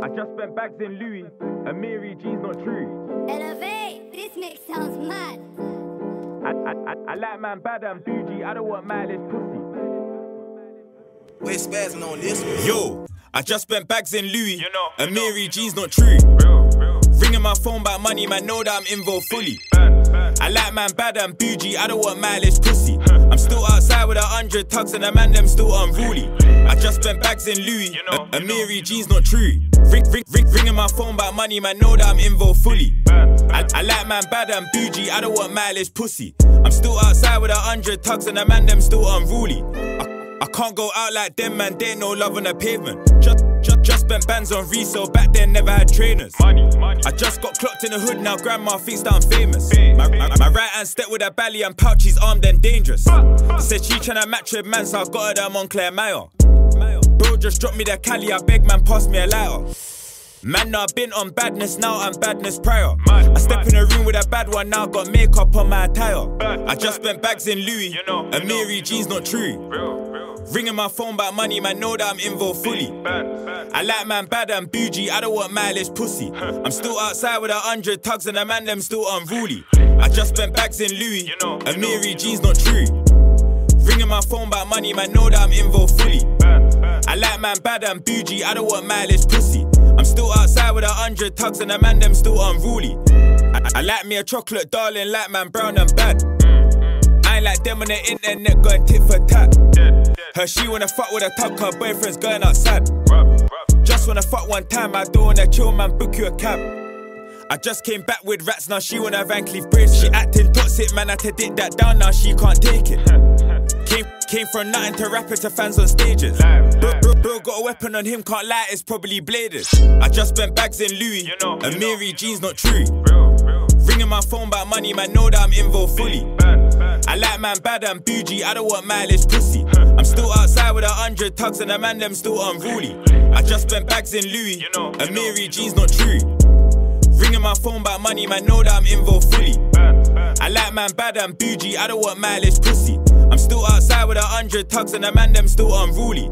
I just spent bags in Louis, and Mary G's not true. Elevate, this mix sounds mad. I, I, I, I like man bad and bougie, I don't want mileage pussy. We're spazzing on this one. Yo, I just spent bags in Louis, You know, and you know, G's not true. Real, real. Ringing my phone about money, man, know that I'm involved fully. Bad, bad. I like man bad and bougie, I don't want mileage pussy. I'm still outside with a hundred tugs and a man them still unruly. I just spent bags in Louis, You know, you know. Mary G's not true. Ring, ring, ring, ringing my phone about money, man, know that I'm involved fully. I. I like man bad and bougie, I don't want mileage pussy. I'm still outside with a hundred tugs and a man them still unruly. I, I can't go out like them, man, they ain't no love on the pavement. Just, just, just spent bands on resale, back then never had trainers. Money, money. I just got clocked in the hood, now grandma thinks that I'm famous. Big, My, big. my, my right hand step with a belly and pouch, he's armed and dangerous. Said she tryna match with man, so I got her that Moncler Mayo. Bro just dropped me the Cali, I beg man, pass me a lighter. Man, I've been on badness, now I'm badness prior. Mad, I step mad. in the room with a bad one, now got makeup on my attire. Bad, I just bad. spent bags in Louis, You know, and. Mary G's not true. Real. Ringing my phone about money, man, know that I'm involved fully. I like man bad and bougie, I don't want mileage pussy. I'm still outside with a hundred tugs and the man them still unruly. I just spent bags in Louis, You know, and you know. Mary G's not true. Ringing my phone about money, man, know that I'm involved fully. I like man bad and bougie, I don't want mileage pussy. I'm still outside with a hundred tugs and the man them still unruly. I, I like me a chocolate darling, like man brown and bad. Mm, mm. I ain't like them on the internet going tit for tat. Her she wanna fuck with a tug, her boyfriend's going outside. Just wanna fuck one time, I don't wanna chill, man, book you a cab. I just came back with rats, now she wanna Van Cleef brace. She acting toxic, man, I had to dick that down, now she can't take it. Came, came from nothing to rapping to fans on stages. Bro, bro, bro got a weapon on him, can't lie, it's probably bladed. I just spent bags in Louis, You know, and. Mary G's not true. Ringing my phone about money, man, know that I'm involved fully. I like man bad and bougie, I don't want mileage pussy. I'm still outside with a hundred tugs and the man them still unruly. I just spent bags in Louis, You know, and you know. Mary G's not true. Ringing my phone about money, man, know that I'm involved fully. I like man bad and bougie, I don't want mileage pussy. I'm still outside with a hundred tugs and the man them still unruly.